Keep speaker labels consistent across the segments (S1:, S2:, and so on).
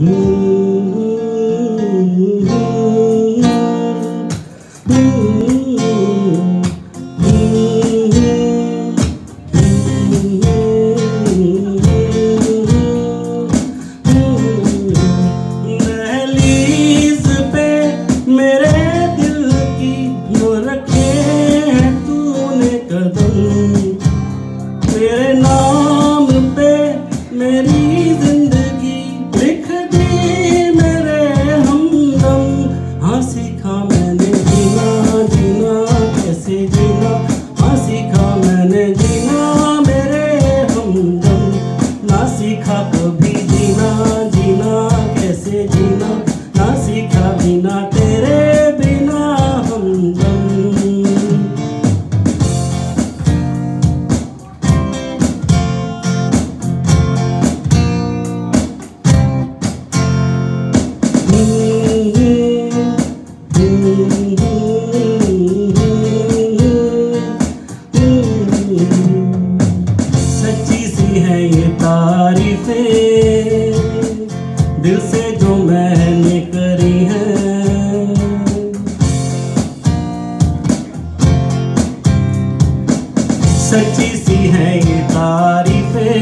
S1: blue. ना सीखा बिना तेरे बिना हमदम सच्ची सी है ये तारीफें। सच्ची सी है ये तारीफे।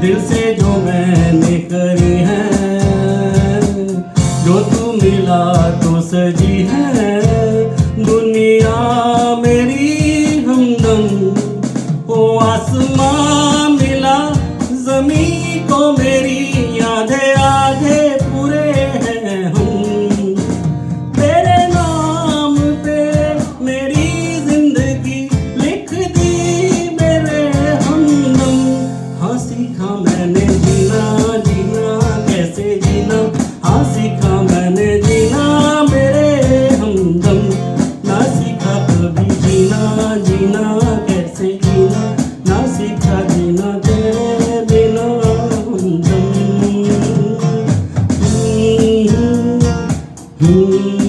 S1: दिल से जो मैंने करी है, जो तू मिला तो सजी है। सीखा मैंने जीना जीना कैसे जीना? हाँ सीखा मैंने जीना मेरे हमदम। ना सीखा कभी जीना जीना कैसे जीना? ना सीखा जीना तेरे बिना हमदम। हम्म, हम्म,